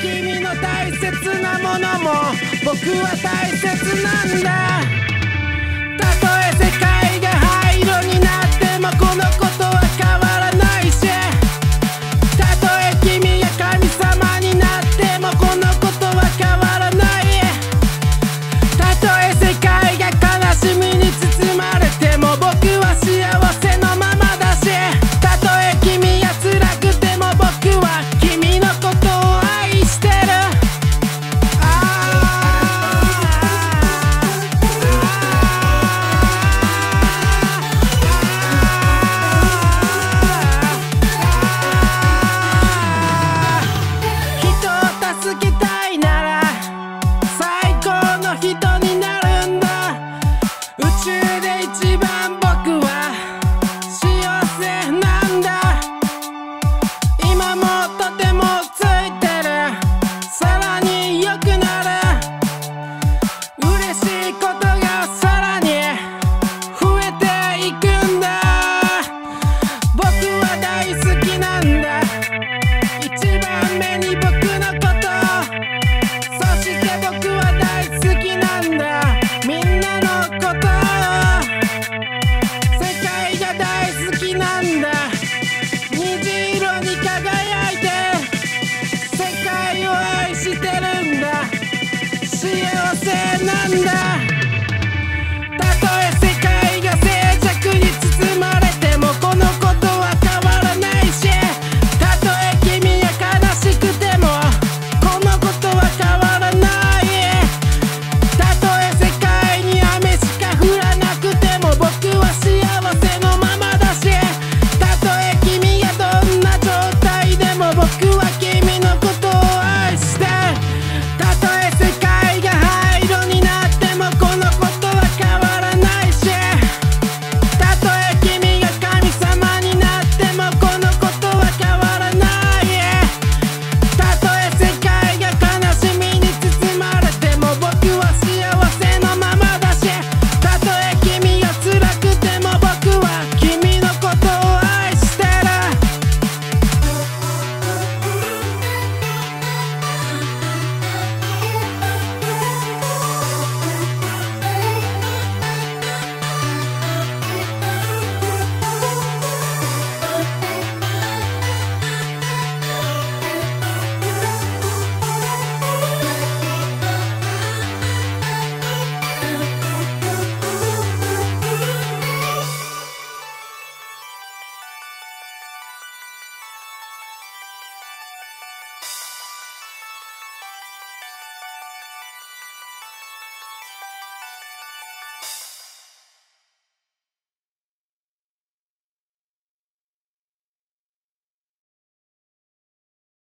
君の大切なものも僕は大切なんだ。たとえ世界が灰色になる。Pretty bad. Thunder!